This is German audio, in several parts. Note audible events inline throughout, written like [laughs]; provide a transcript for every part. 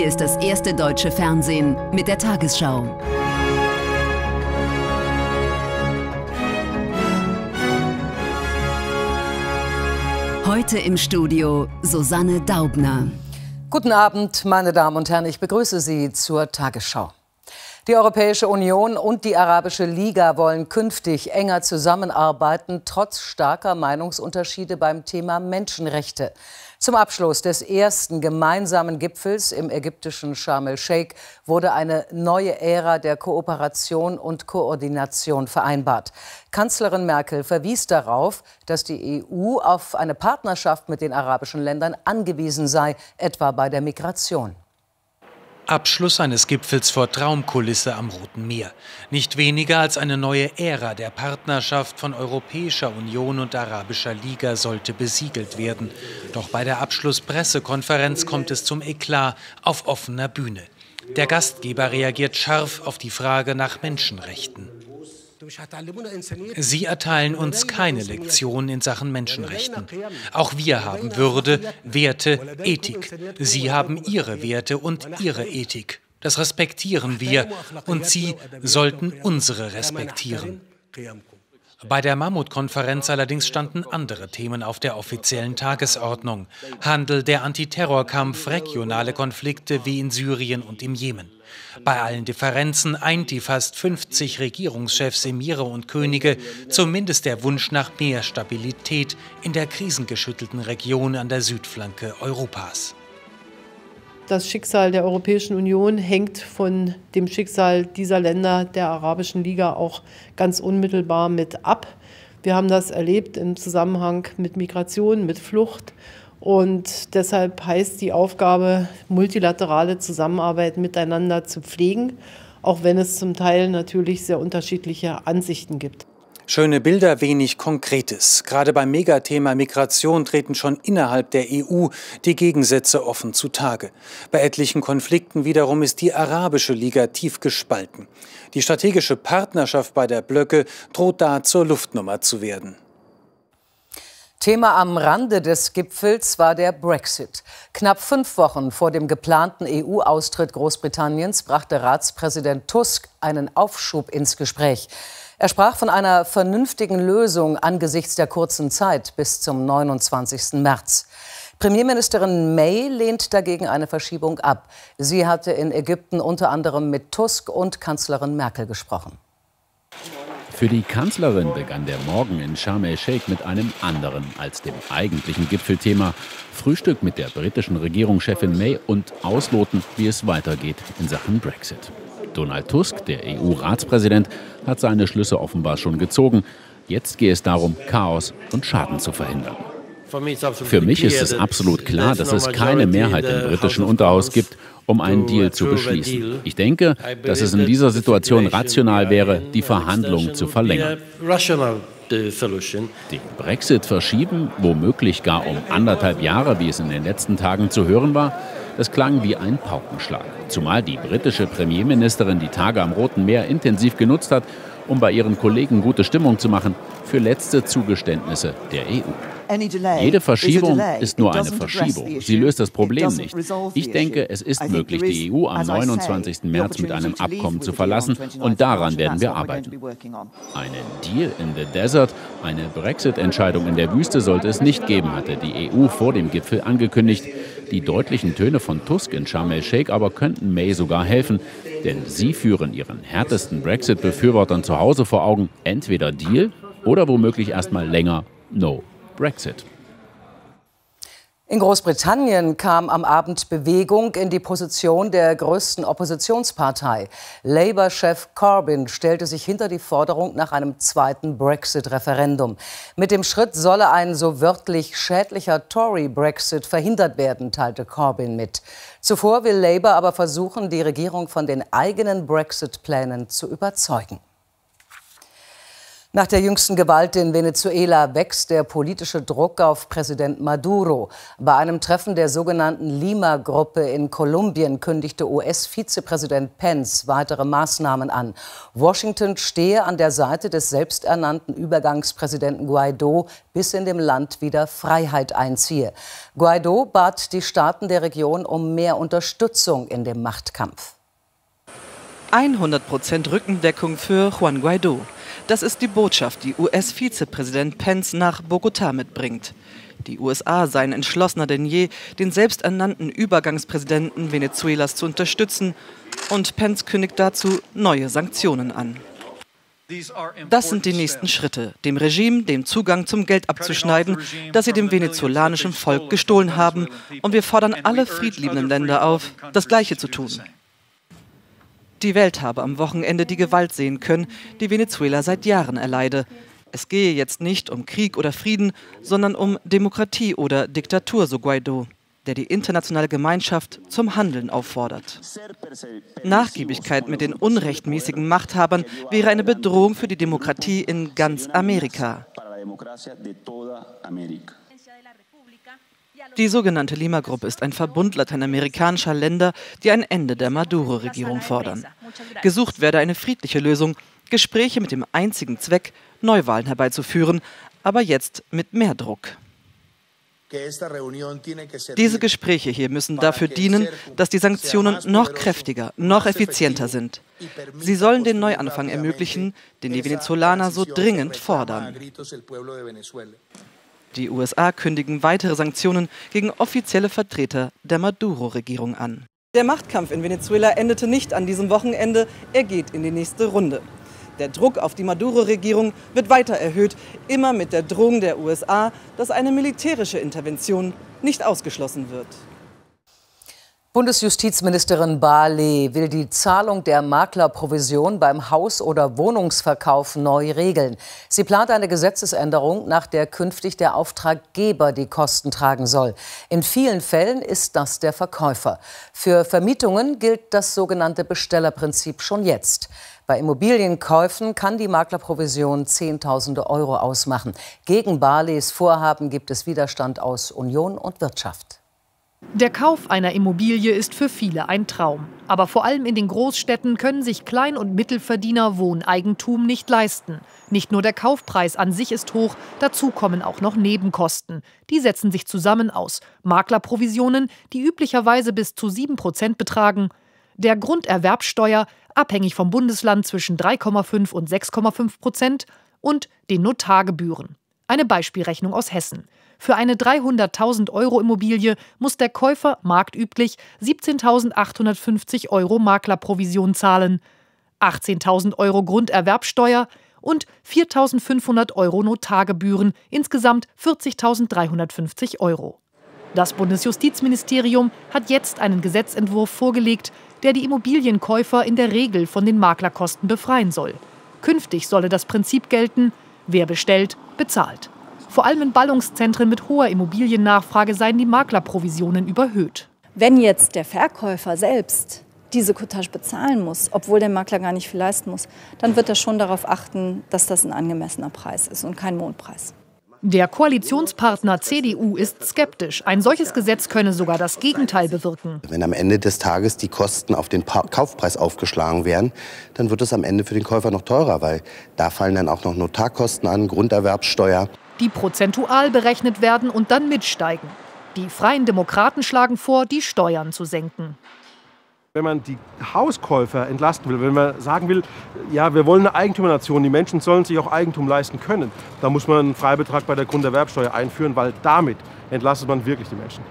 Hier ist das erste deutsche Fernsehen mit der Tagesschau. Heute im Studio Susanne Daubner. Guten Abend, meine Damen und Herren. Ich begrüße Sie zur Tagesschau. Die Europäische Union und die Arabische Liga wollen künftig enger zusammenarbeiten, trotz starker Meinungsunterschiede beim Thema Menschenrechte. Zum Abschluss des ersten gemeinsamen Gipfels im ägyptischen Sharm el-Sheikh wurde eine neue Ära der Kooperation und Koordination vereinbart. Kanzlerin Merkel verwies darauf, dass die EU auf eine Partnerschaft mit den arabischen Ländern angewiesen sei, etwa bei der Migration. Abschluss eines Gipfels vor Traumkulisse am Roten Meer. Nicht weniger als eine neue Ära der Partnerschaft von Europäischer Union und Arabischer Liga sollte besiegelt werden. Doch bei der Abschlusspressekonferenz kommt es zum Eklat auf offener Bühne. Der Gastgeber reagiert scharf auf die Frage nach Menschenrechten. Sie erteilen uns keine Lektion in Sachen Menschenrechten. Auch wir haben Würde, Werte, Ethik. Sie haben ihre Werte und ihre Ethik. Das respektieren wir und Sie sollten unsere respektieren. Bei der Mammutkonferenz allerdings standen andere Themen auf der offiziellen Tagesordnung. Handel, der Antiterrorkampf, regionale Konflikte wie in Syrien und im Jemen. Bei allen Differenzen eint die fast 50 Regierungschefs Emire und Könige zumindest der Wunsch nach mehr Stabilität in der krisengeschüttelten Region an der Südflanke Europas. Das Schicksal der Europäischen Union hängt von dem Schicksal dieser Länder der Arabischen Liga auch ganz unmittelbar mit ab. Wir haben das erlebt im Zusammenhang mit Migration, mit Flucht. Und deshalb heißt die Aufgabe, multilaterale Zusammenarbeit miteinander zu pflegen, auch wenn es zum Teil natürlich sehr unterschiedliche Ansichten gibt. Schöne Bilder, wenig Konkretes. Gerade beim Megathema Migration treten schon innerhalb der EU die Gegensätze offen zutage. Bei etlichen Konflikten wiederum ist die Arabische Liga tief gespalten. Die strategische Partnerschaft bei der Blöcke droht da zur Luftnummer zu werden. Thema am Rande des Gipfels war der Brexit. Knapp fünf Wochen vor dem geplanten EU-Austritt Großbritanniens brachte Ratspräsident Tusk einen Aufschub ins Gespräch. Er sprach von einer vernünftigen Lösung angesichts der kurzen Zeit bis zum 29. März. Premierministerin May lehnt dagegen eine Verschiebung ab. Sie hatte in Ägypten unter anderem mit Tusk und Kanzlerin Merkel gesprochen. Für die Kanzlerin begann der Morgen in Sharm el-Sheikh mit einem anderen als dem eigentlichen Gipfelthema. Frühstück mit der britischen Regierungschefin May und ausloten, wie es weitergeht in Sachen Brexit. Donald Tusk, der EU-Ratspräsident, hat seine Schlüsse offenbar schon gezogen. Jetzt gehe es darum, Chaos und Schaden zu verhindern. Für mich ist es absolut klar, dass es keine Mehrheit im britischen Unterhaus gibt, um einen Deal zu beschließen. Ich denke, dass es in dieser Situation rational wäre, die Verhandlungen zu verlängern. Den Brexit verschieben, womöglich gar um anderthalb Jahre, wie es in den letzten Tagen zu hören war, das klang wie ein Paukenschlag. Zumal die britische Premierministerin die Tage am Roten Meer intensiv genutzt hat, um bei ihren Kollegen gute Stimmung zu machen für letzte Zugeständnisse der EU. Jede Verschiebung ist nur eine Verschiebung. Sie löst das Problem nicht. Ich denke, es ist möglich, die EU am 29. März mit einem Abkommen zu verlassen und daran werden wir arbeiten. Einen Deal in the Desert, eine Brexit-Entscheidung in der Wüste sollte es nicht geben, hatte die EU vor dem Gipfel angekündigt. Die deutlichen Töne von Tusk in Sharm el-Sheikh aber könnten May sogar helfen, denn sie führen ihren härtesten Brexit-Befürwortern zu Hause vor Augen entweder Deal oder womöglich erstmal länger No Brexit. In Großbritannien kam am Abend Bewegung in die Position der größten Oppositionspartei. Labour-Chef Corbyn stellte sich hinter die Forderung nach einem zweiten Brexit-Referendum. Mit dem Schritt solle ein so wörtlich schädlicher Tory-Brexit verhindert werden, teilte Corbyn mit. Zuvor will Labour aber versuchen, die Regierung von den eigenen Brexit-Plänen zu überzeugen. Nach der jüngsten Gewalt in Venezuela wächst der politische Druck auf Präsident Maduro. Bei einem Treffen der sogenannten Lima-Gruppe in Kolumbien kündigte US-Vizepräsident Pence weitere Maßnahmen an. Washington stehe an der Seite des selbsternannten Übergangspräsidenten Guaido, bis in dem Land wieder Freiheit einziehe. Guaido bat die Staaten der Region um mehr Unterstützung in dem Machtkampf. 100 Prozent Rückendeckung für Juan Guaido. Das ist die Botschaft, die US-Vizepräsident Pence nach Bogotá mitbringt. Die USA seien entschlossener denn je, den selbsternannten Übergangspräsidenten Venezuelas zu unterstützen. Und Pence kündigt dazu neue Sanktionen an. Das sind die nächsten Schritte, dem Regime den Zugang zum Geld abzuschneiden, das sie dem venezolanischen Volk gestohlen haben. Und wir fordern alle friedliebenden Länder auf, das Gleiche zu tun. Die Welt habe am Wochenende die Gewalt sehen können, die Venezuela seit Jahren erleide. Es gehe jetzt nicht um Krieg oder Frieden, sondern um Demokratie oder Diktatur, so Guaido, der die internationale Gemeinschaft zum Handeln auffordert. Nachgiebigkeit mit den unrechtmäßigen Machthabern wäre eine Bedrohung für die Demokratie in ganz Amerika. Die sogenannte Lima-Gruppe ist ein Verbund lateinamerikanischer Länder, die ein Ende der Maduro-Regierung fordern. Gesucht werde eine friedliche Lösung, Gespräche mit dem einzigen Zweck, Neuwahlen herbeizuführen, aber jetzt mit mehr Druck. Diese Gespräche hier müssen dafür dienen, dass die Sanktionen noch kräftiger, noch effizienter sind. Sie sollen den Neuanfang ermöglichen, den die Venezolaner so dringend fordern. Die USA kündigen weitere Sanktionen gegen offizielle Vertreter der Maduro-Regierung an. Der Machtkampf in Venezuela endete nicht an diesem Wochenende, er geht in die nächste Runde. Der Druck auf die Maduro-Regierung wird weiter erhöht, immer mit der Drohung der USA, dass eine militärische Intervention nicht ausgeschlossen wird. Bundesjustizministerin Barley will die Zahlung der Maklerprovision beim Haus- oder Wohnungsverkauf neu regeln. Sie plant eine Gesetzesänderung, nach der künftig der Auftraggeber die Kosten tragen soll. In vielen Fällen ist das der Verkäufer. Für Vermietungen gilt das sogenannte Bestellerprinzip schon jetzt. Bei Immobilienkäufen kann die Maklerprovision Zehntausende Euro ausmachen. Gegen Barleys Vorhaben gibt es Widerstand aus Union und Wirtschaft. Der Kauf einer Immobilie ist für viele ein Traum. Aber vor allem in den Großstädten können sich Klein- und Mittelverdiener Wohneigentum nicht leisten. Nicht nur der Kaufpreis an sich ist hoch, dazu kommen auch noch Nebenkosten. Die setzen sich zusammen aus Maklerprovisionen, die üblicherweise bis zu 7 Prozent betragen, der Grunderwerbsteuer, abhängig vom Bundesland zwischen 3,5 und 6,5 Prozent, und den Notargebühren. Eine Beispielrechnung aus Hessen. Für eine 300.000 Euro Immobilie muss der Käufer marktüblich 17.850 Euro Maklerprovision zahlen, 18.000 Euro Grunderwerbsteuer und 4.500 Euro Notargebühren, insgesamt 40.350 Euro. Das Bundesjustizministerium hat jetzt einen Gesetzentwurf vorgelegt, der die Immobilienkäufer in der Regel von den Maklerkosten befreien soll. Künftig solle das Prinzip gelten, wer bestellt, bezahlt. Vor allem in Ballungszentren mit hoher Immobiliennachfrage seien die Maklerprovisionen überhöht. Wenn jetzt der Verkäufer selbst diese Cottage bezahlen muss, obwohl der Makler gar nicht viel leisten muss, dann wird er schon darauf achten, dass das ein angemessener Preis ist und kein Mondpreis. Der Koalitionspartner CDU ist skeptisch. Ein solches Gesetz könne sogar das Gegenteil bewirken. Wenn am Ende des Tages die Kosten auf den Kaufpreis aufgeschlagen werden, dann wird es am Ende für den Käufer noch teurer, weil da fallen dann auch noch Notarkosten an, Grunderwerbssteuer die prozentual berechnet werden und dann mitsteigen. Die Freien Demokraten schlagen vor, die Steuern zu senken. Wenn man die Hauskäufer entlasten will, wenn man sagen will, ja, wir wollen eine Eigentümernation, die Menschen sollen sich auch Eigentum leisten können, dann muss man einen Freibetrag bei der Grunderwerbsteuer einführen, weil damit entlastet man wirklich die Menschen.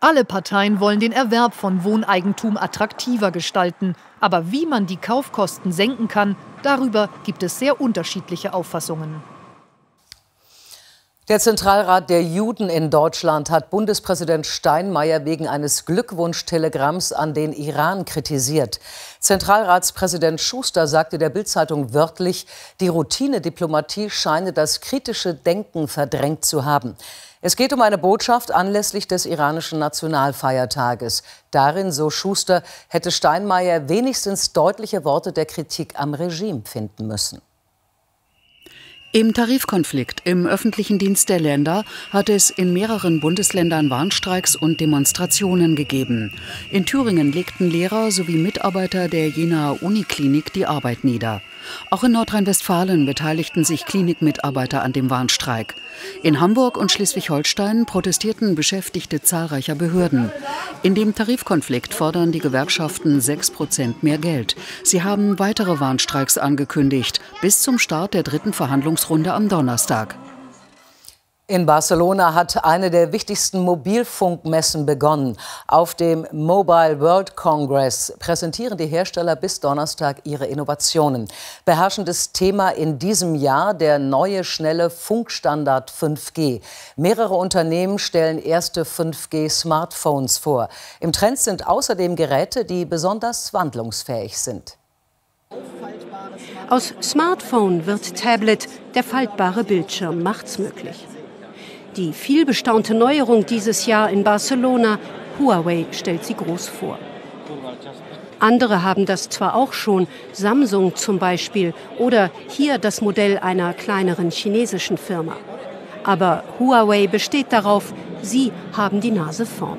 Alle Parteien wollen den Erwerb von Wohneigentum attraktiver gestalten. Aber wie man die Kaufkosten senken kann, darüber gibt es sehr unterschiedliche Auffassungen. Der Zentralrat der Juden in Deutschland hat Bundespräsident Steinmeier wegen eines Glückwunschtelegramms an den Iran kritisiert. Zentralratspräsident Schuster sagte der Bildzeitung wörtlich, die Routine-Diplomatie scheine das kritische Denken verdrängt zu haben. Es geht um eine Botschaft anlässlich des iranischen Nationalfeiertages. Darin, so Schuster, hätte Steinmeier wenigstens deutliche Worte der Kritik am Regime finden müssen. Im Tarifkonflikt im öffentlichen Dienst der Länder hat es in mehreren Bundesländern Warnstreiks und Demonstrationen gegeben. In Thüringen legten Lehrer sowie Mitarbeiter der Jenaer Uniklinik die Arbeit nieder. Auch in Nordrhein-Westfalen beteiligten sich Klinikmitarbeiter an dem Warnstreik. In Hamburg und Schleswig-Holstein protestierten Beschäftigte zahlreicher Behörden. In dem Tarifkonflikt fordern die Gewerkschaften 6 Prozent mehr Geld. Sie haben weitere Warnstreiks angekündigt, bis zum Start der dritten Verhandlungsrunde am Donnerstag. In Barcelona hat eine der wichtigsten Mobilfunkmessen begonnen. Auf dem Mobile World Congress präsentieren die Hersteller bis Donnerstag ihre Innovationen. Beherrschendes Thema in diesem Jahr der neue schnelle Funkstandard 5G. Mehrere Unternehmen stellen erste 5G-Smartphones vor. Im Trend sind außerdem Geräte, die besonders wandlungsfähig sind. Aus Smartphone wird Tablet, der faltbare Bildschirm macht's möglich. Die vielbestaunte Neuerung dieses Jahr in Barcelona, Huawei stellt sie groß vor. Andere haben das zwar auch schon, Samsung zum Beispiel, oder hier das Modell einer kleineren chinesischen Firma. Aber Huawei besteht darauf, sie haben die Nase vorn.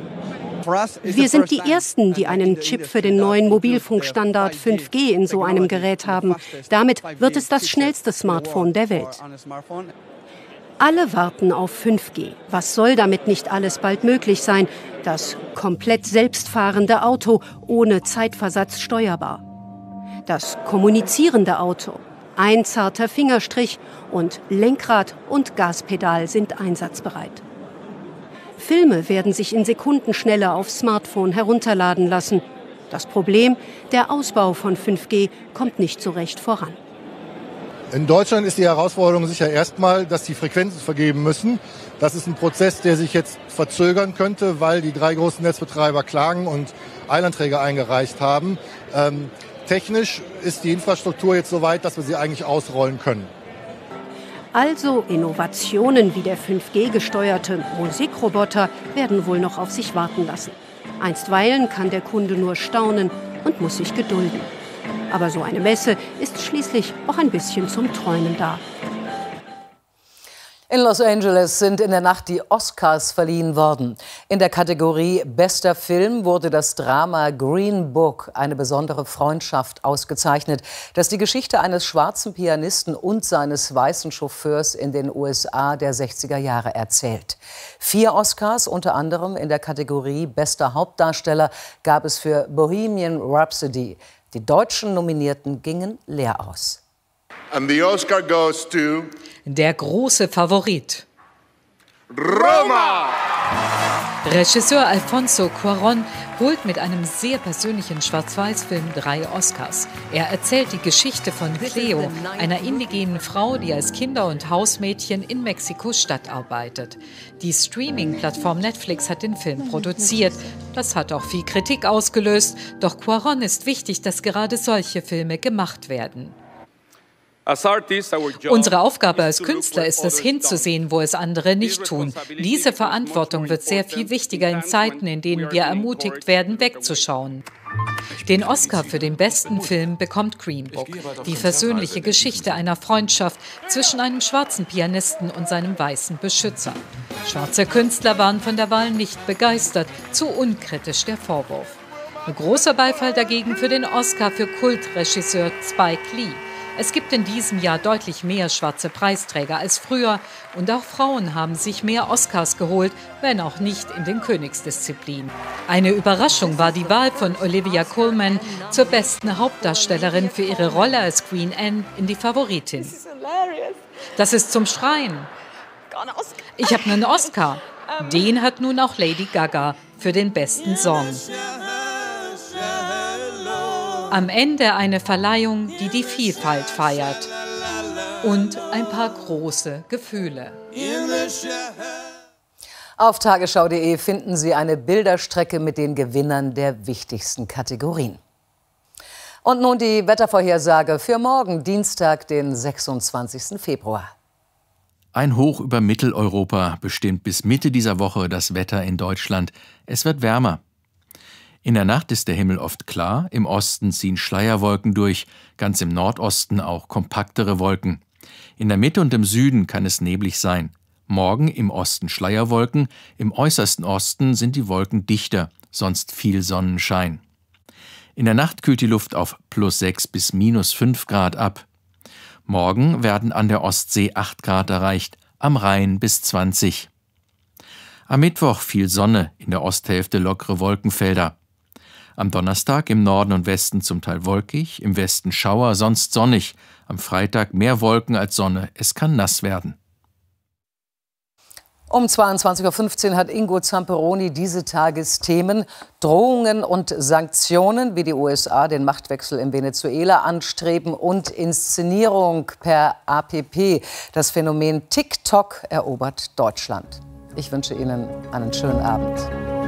Wir sind die Ersten, die einen Chip für den neuen Mobilfunkstandard 5G in so einem Gerät haben. Damit wird es das schnellste Smartphone der Welt. Alle warten auf 5G. Was soll damit nicht alles bald möglich sein? Das komplett selbstfahrende Auto ohne Zeitversatz steuerbar. Das kommunizierende Auto. Ein zarter Fingerstrich und Lenkrad und Gaspedal sind einsatzbereit. Filme werden sich in Sekundenschnelle auf Smartphone herunterladen lassen. Das Problem, der Ausbau von 5G kommt nicht so recht voran. In Deutschland ist die Herausforderung sicher erstmal, dass die Frequenzen vergeben müssen. Das ist ein Prozess, der sich jetzt verzögern könnte, weil die drei großen Netzbetreiber klagen und Eilanträge eingereicht haben. Ähm, technisch ist die Infrastruktur jetzt so weit, dass wir sie eigentlich ausrollen können. Also Innovationen wie der 5G-gesteuerte Musikroboter werden wohl noch auf sich warten lassen. Einstweilen kann der Kunde nur staunen und muss sich gedulden. Aber so eine Messe ist schließlich auch ein bisschen zum Träumen da. In Los Angeles sind in der Nacht die Oscars verliehen worden. In der Kategorie Bester Film wurde das Drama Green Book, eine besondere Freundschaft, ausgezeichnet, das die Geschichte eines schwarzen Pianisten und seines weißen Chauffeurs in den USA der 60er Jahre erzählt. Vier Oscars, unter anderem in der Kategorie Bester Hauptdarsteller, gab es für Bohemian Rhapsody. Die deutschen Nominierten gingen leer aus. And the Oscar goes to Der große Favorit. Roma! Regisseur Alfonso Cuarón holt mit einem sehr persönlichen Schwarz-Weiß-Film drei Oscars. Er erzählt die Geschichte von Cleo, einer indigenen Frau, die als Kinder- und Hausmädchen in Mexiko-Stadt arbeitet. Die Streaming-Plattform Netflix hat den Film produziert. Das hat auch viel Kritik ausgelöst. Doch Cuarón ist wichtig, dass gerade solche Filme gemacht werden. Unsere Aufgabe als Künstler ist es, hinzusehen, wo es andere nicht tun. Diese Verantwortung wird sehr viel wichtiger in Zeiten, in denen wir ermutigt werden, wegzuschauen. Den Oscar für den besten Film bekommt Green Book, die versöhnliche Geschichte einer Freundschaft zwischen einem schwarzen Pianisten und seinem weißen Beschützer. Schwarze Künstler waren von der Wahl nicht begeistert, zu unkritisch der Vorwurf. Ein großer Beifall dagegen für den Oscar für Kultregisseur Spike Lee. Es gibt in diesem Jahr deutlich mehr schwarze Preisträger als früher und auch Frauen haben sich mehr Oscars geholt, wenn auch nicht in den Königsdisziplinen. Eine Überraschung war die Wahl von Olivia Colman zur besten Hauptdarstellerin für ihre Rolle als Queen Anne in die Favoritin. Das ist zum Schreien. Ich habe einen Oscar. [laughs] Den hat nun auch Lady Gaga für den besten Song. Am Ende eine Verleihung, die die Vielfalt feiert. Und ein paar große Gefühle. Auf tagesschau.de finden Sie eine Bilderstrecke mit den Gewinnern der wichtigsten Kategorien. Und nun die Wettervorhersage für morgen, Dienstag, den 26. Februar. Ein Hoch über Mitteleuropa bestimmt bis Mitte dieser Woche das Wetter in Deutschland. Es wird wärmer. In der Nacht ist der Himmel oft klar, im Osten ziehen Schleierwolken durch, ganz im Nordosten auch kompaktere Wolken. In der Mitte und im Süden kann es neblig sein. Morgen im Osten Schleierwolken, im äußersten Osten sind die Wolken dichter, sonst viel Sonnenschein. In der Nacht kühlt die Luft auf plus 6 bis minus 5 Grad ab. Morgen werden an der Ostsee 8 Grad erreicht, am Rhein bis 20. Am Mittwoch viel Sonne, in der Osthälfte lockere Wolkenfelder. Am Donnerstag im Norden und Westen zum Teil wolkig, im Westen Schauer, sonst sonnig. Am Freitag mehr Wolken als Sonne, es kann nass werden. Um 22.15 Uhr hat Ingo Zamperoni diese Tagesthemen Drohungen und Sanktionen, wie die USA den Machtwechsel in Venezuela anstreben und Inszenierung per APP. Das Phänomen TikTok erobert Deutschland. Ich wünsche Ihnen einen schönen Abend.